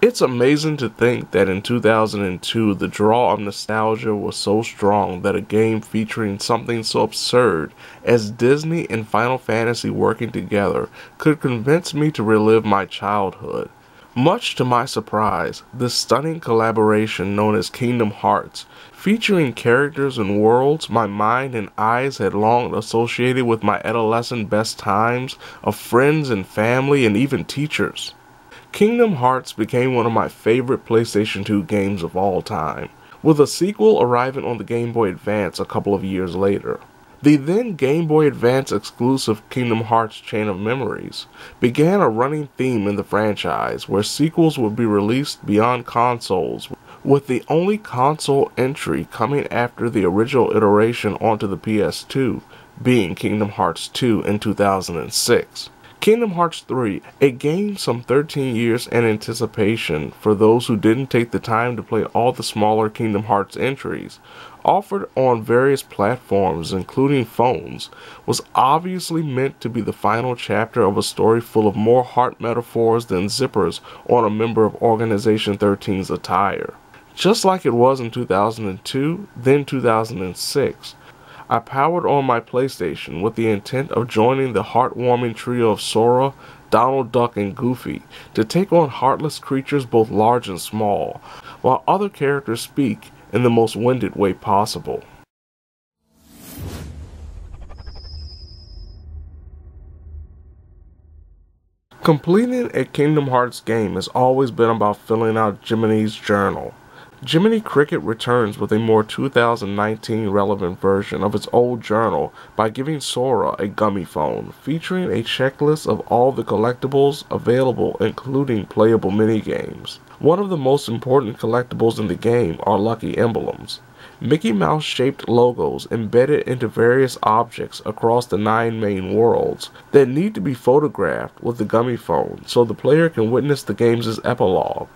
It's amazing to think that in 2002 the draw of nostalgia was so strong that a game featuring something so absurd as Disney and Final Fantasy working together could convince me to relive my childhood. Much to my surprise, this stunning collaboration known as Kingdom Hearts, featuring characters and worlds my mind and eyes had long associated with my adolescent best times of friends and family and even teachers. Kingdom Hearts became one of my favorite PlayStation 2 games of all time, with a sequel arriving on the Game Boy Advance a couple of years later. The then Game Boy Advance exclusive Kingdom Hearts Chain of Memories began a running theme in the franchise where sequels would be released beyond consoles, with the only console entry coming after the original iteration onto the PS2 being Kingdom Hearts 2 in 2006. Kingdom Hearts 3, a game some 13 years in anticipation for those who didn't take the time to play all the smaller Kingdom Hearts entries, offered on various platforms, including phones, was obviously meant to be the final chapter of a story full of more heart metaphors than zippers on a member of Organization 13's attire. Just like it was in 2002, then 2006, I powered on my PlayStation with the intent of joining the heartwarming trio of Sora, Donald Duck, and Goofy to take on heartless creatures both large and small, while other characters speak in the most winded way possible. Completing a Kingdom Hearts game has always been about filling out Jiminy's journal. Jiminy Cricket returns with a more 2019 relevant version of its old journal by giving Sora a Gummi phone, featuring a checklist of all the collectibles available, including playable minigames. One of the most important collectibles in the game are lucky emblems. Mickey Mouse shaped logos embedded into various objects across the nine main worlds that need to be photographed with the Gummi phone so the player can witness the game's epilogue.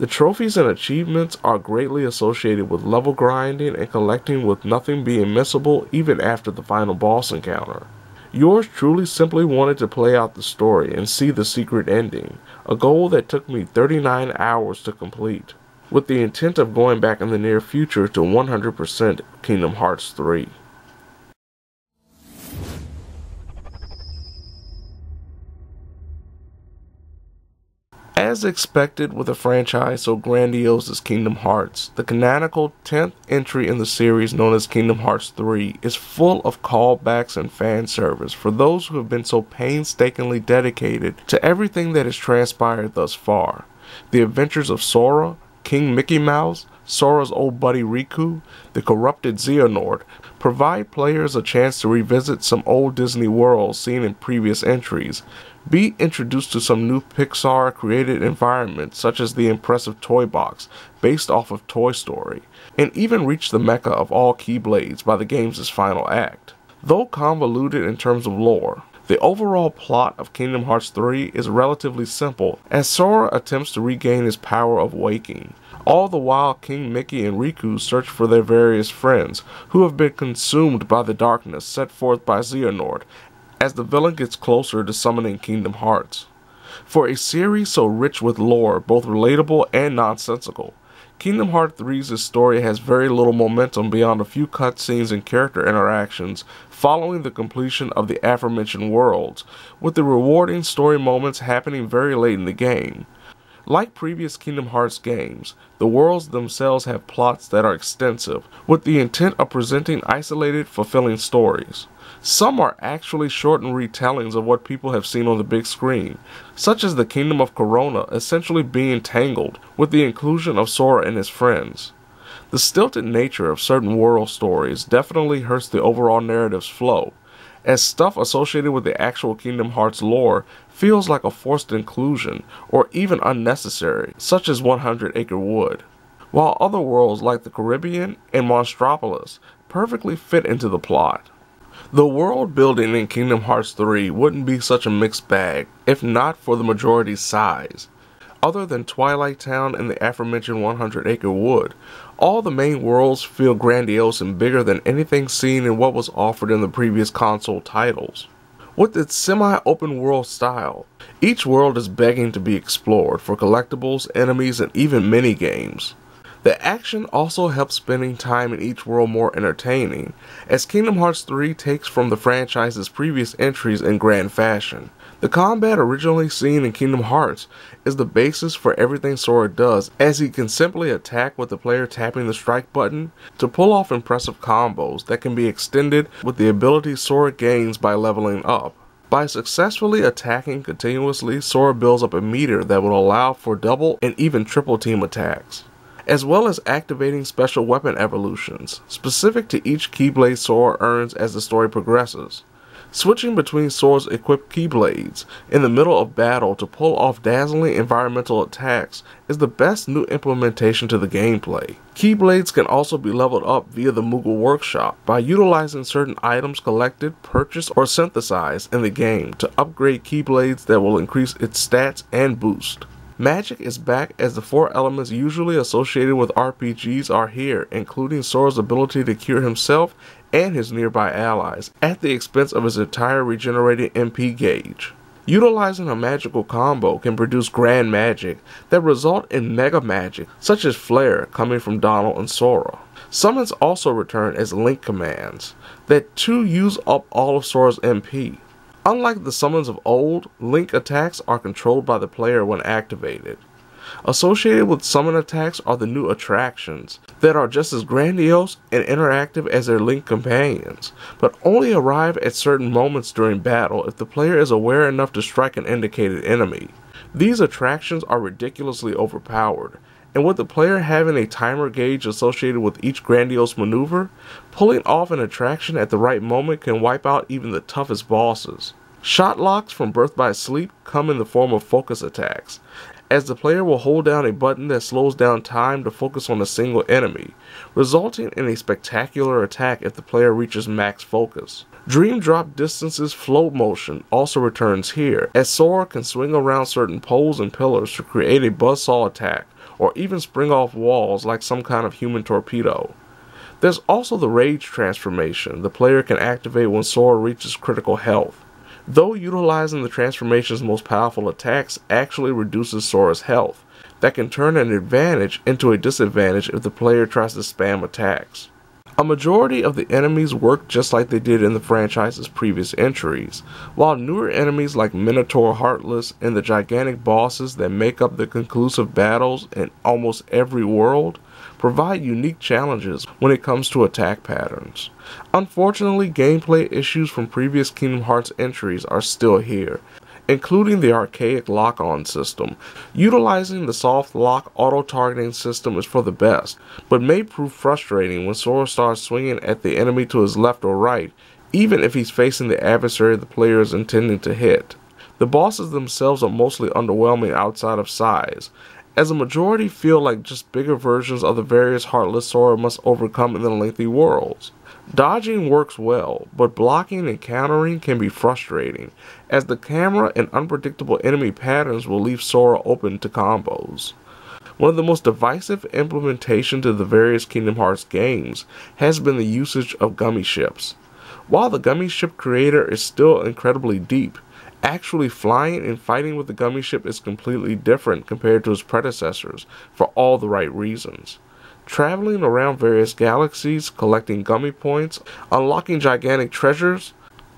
The trophies and achievements are greatly associated with level grinding and collecting with nothing being missable even after the final boss encounter. Yours truly simply wanted to play out the story and see the secret ending, a goal that took me 39 hours to complete, with the intent of going back in the near future to 100% Kingdom Hearts 3. As expected with a franchise so grandiose as Kingdom Hearts, the canonical 10th entry in the series known as Kingdom Hearts 3 is full of callbacks and fan service for those who have been so painstakingly dedicated to everything that has transpired thus far. The adventures of Sora, King Mickey Mouse, Sora's old buddy Riku, the corrupted Xehanort, provide players a chance to revisit some old Disney worlds seen in previous entries, be introduced to some new Pixar created environments, such as the impressive Toy Box, based off of Toy Story, and even reach the mecca of all Keyblades by the game's final act. Though convoluted in terms of lore, the overall plot of Kingdom Hearts 3 is relatively simple, as Sora attempts to regain his power of waking. All the while, King Mickey and Riku search for their various friends, who have been consumed by the darkness set forth by Xehanort, as the villain gets closer to summoning Kingdom Hearts. For a series so rich with lore, both relatable and nonsensical, Kingdom Hearts 3's story has very little momentum beyond a few cutscenes and character interactions following the completion of the aforementioned worlds, with the rewarding story moments happening very late in the game. Like previous Kingdom Hearts games, the worlds themselves have plots that are extensive, with the intent of presenting isolated, fulfilling stories. Some are actually shortened retellings of what people have seen on the big screen, such as the Kingdom of Corona essentially being tangled with the inclusion of Sora and his friends. The stilted nature of certain world stories definitely hurts the overall narrative's flow, as stuff associated with the actual Kingdom Hearts lore feels like a forced inclusion or even unnecessary, such as 100 Acre Wood. While other worlds like the Caribbean and Monstropolis perfectly fit into the plot. The world building in Kingdom Hearts 3 wouldn't be such a mixed bag if not for the majority's size. Other than Twilight Town and the aforementioned 100 Acre Wood, all the main worlds feel grandiose and bigger than anything seen in what was offered in the previous console titles. with its semi-open world style. Each world is begging to be explored for collectibles, enemies, and even mini-games. The action also helps spending time in each world more entertaining, as Kingdom Hearts 3 takes from the franchise's previous entries in grand fashion. The combat originally seen in Kingdom Hearts is the basis for everything Sora does, as he can simply attack with the player tapping the strike button to pull off impressive combos that can be extended with the ability Sora gains by leveling up. By successfully attacking continuously, Sora builds up a meter that will allow for double and even triple team attacks as well as activating special weapon evolutions, specific to each Keyblade Sora earns as the story progresses. Switching between Sora's equipped Keyblades in the middle of battle to pull off dazzling environmental attacks is the best new implementation to the gameplay. Keyblades can also be leveled up via the Moogle Workshop by utilizing certain items collected, purchased, or synthesized in the game to upgrade Keyblades that will increase its stats and boost. Magic is back as the four elements usually associated with RPGs are here, including Sora's ability to cure himself and his nearby allies, at the expense of his entire regenerated MP gauge. Utilizing a magical combo can produce grand magic that result in mega magic, such as Flare coming from Donald and Sora. Summons also return as Link commands, that too use up all of Sora's MP. Unlike the summons of old, Link attacks are controlled by the player when activated. Associated with summon attacks are the new attractions that are just as grandiose and interactive as their Link companions, but only arrive at certain moments during battle if the player is aware enough to strike an indicated enemy. These attractions are ridiculously overpowered, and with the player having a timer gauge associated with each grandiose maneuver, pulling off an attraction at the right moment can wipe out even the toughest bosses. Shot locks from Birth by Sleep come in the form of focus attacks, as the player will hold down a button that slows down time to focus on a single enemy, resulting in a spectacular attack if the player reaches max focus. Dream Drop Distance's Flowmotion also returns here, as Sora can swing around certain poles and pillars to create a buzzsaw attack, or even spring off walls like some kind of human torpedo. There's also the Rage transformation the player can activate when Sora reaches critical health. Though utilizing the transformation's most powerful attacks actually reduces Sora's health, that can turn an advantage into a disadvantage if the player tries to spam attacks. A majority of the enemies work just like they did in the franchise's previous entries, while newer enemies like Minotaur Heartless and the gigantic bosses that make up the conclusive battles in almost every world provide unique challenges when it comes to attack patterns. Unfortunately, gameplay issues from previous Kingdom Hearts entries are still here, including the archaic lock-on system. Utilizing the soft lock auto-targeting system is for the best, but may prove frustrating when Sora starts swinging at the enemy to his left or right, even if he's facing the adversary the player is intending to hit. The bosses themselves are mostly underwhelming outside of size, as a majority feel like just bigger versions of the various Heartless Sora must overcome in the lengthy worlds. Dodging works well, but blocking and countering can be frustrating, as the camera and unpredictable enemy patterns will leave Sora open to combos. One of the most divisive implementations of the various Kingdom Hearts games has been the usage of Gummi ships. While the Gummi ship creator is still incredibly deep, Actually flying and fighting with the Gummi ship is completely different compared to its predecessors for all the right reasons. Traveling around various galaxies, collecting Gummi points, unlocking gigantic treasures,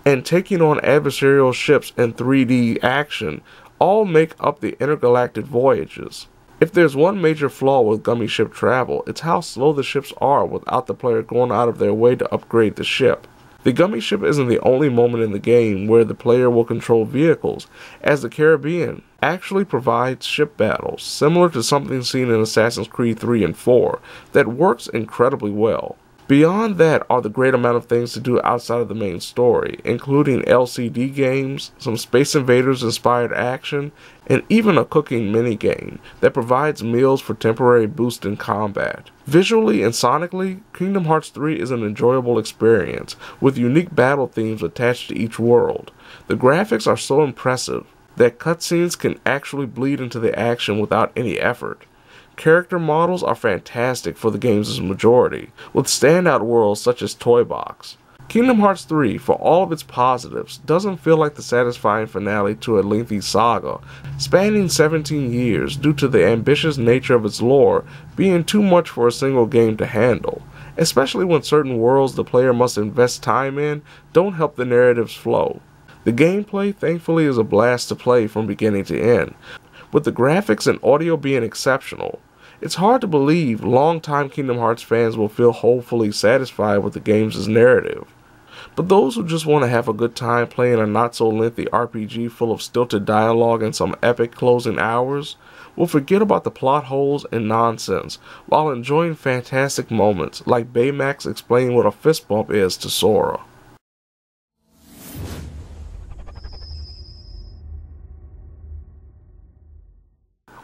and taking on adversarial ships in 3D action all make up the intergalactic voyages. If there's one major flaw with Gummi ship travel, it's how slow the ships are without the player going out of their way to upgrade the ship. The Gummi ship isn't the only moment in the game where the player will control vehicles, as the Caribbean actually provides ship battles, similar to something seen in Assassin's Creed 3 and 4, that works incredibly well. Beyond that are the great amount of things to do outside of the main story, including LCD games, some Space Invaders inspired action, and even a cooking minigame that provides meals for temporary boost in combat. Visually and sonically, Kingdom Hearts 3 is an enjoyable experience, with unique battle themes attached to each world. The graphics are so impressive that cutscenes can actually bleed into the action without any effort. Character models are fantastic for the game's majority, with standout worlds such as Toy Box. Kingdom Hearts 3, for all of its positives, doesn't feel like the satisfying finale to a lengthy saga, spanning 17 years due to the ambitious nature of its lore being too much for a single game to handle, especially when certain worlds the player must invest time in don't help the narrative's flow. The gameplay, thankfully, is a blast to play from beginning to end, with the graphics and audio being exceptional. It's hard to believe longtime Kingdom Hearts fans will feel hopefully satisfied with the game's narrative. But those who just want to have a good time playing a not so lengthy RPG full of stilted dialogue and some epic closing hours will forget about the plot holes and nonsense while enjoying fantastic moments like Baymax explaining what a fist bump is to Sora.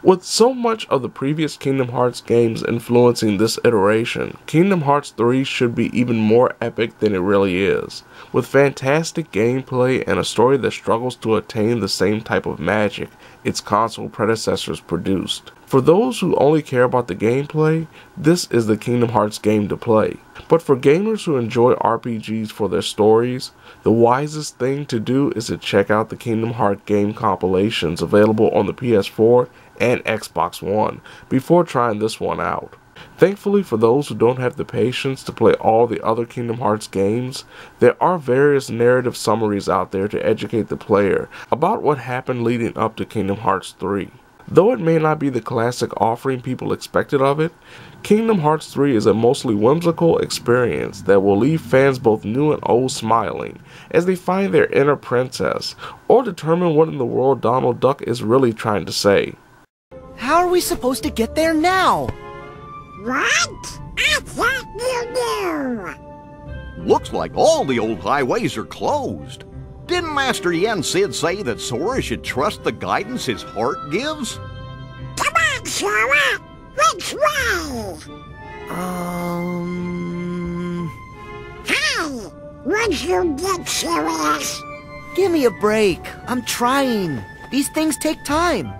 With so much of the previous Kingdom Hearts games influencing this iteration, Kingdom Hearts 3 should be even more epic than it really is, with fantastic gameplay and a story that struggles to attain the same type of magic its console predecessors produced. For those who only care about the gameplay, this is the Kingdom Hearts game to play. But for gamers who enjoy RPGs for their stories, the wisest thing to do is to check out the Kingdom Hearts game compilations available on the PS4 and Xbox One before trying this one out. Thankfully, for those who don't have the patience to play all the other Kingdom Hearts games, there are various narrative summaries out there to educate the player about what happened leading up to Kingdom Hearts 3. Though it may not be the classic offering people expected of it, Kingdom Hearts 3 is a mostly whimsical experience that will leave fans both new and old smiling as they find their inner princess or determine what in the world Donald Duck is really trying to say. How are we supposed to get there now? What? I thought you knew. Looks like all the old highways are closed. Didn't Master Yen Sid say that Sora should trust the guidance his heart gives? Come on, Sora! Which way? Um... Hey! Would you get serious? Give me a break. I'm trying. These things take time.